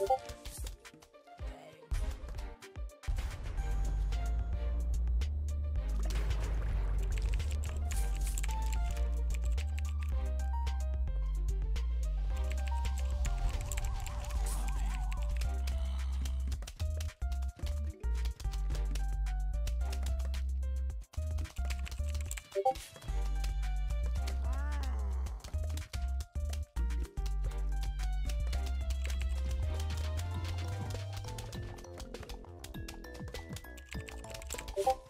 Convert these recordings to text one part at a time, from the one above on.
you you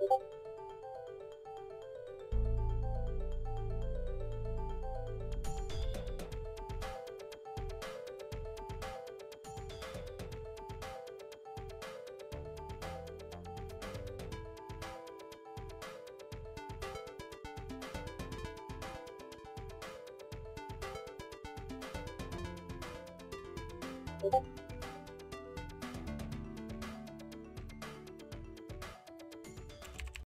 you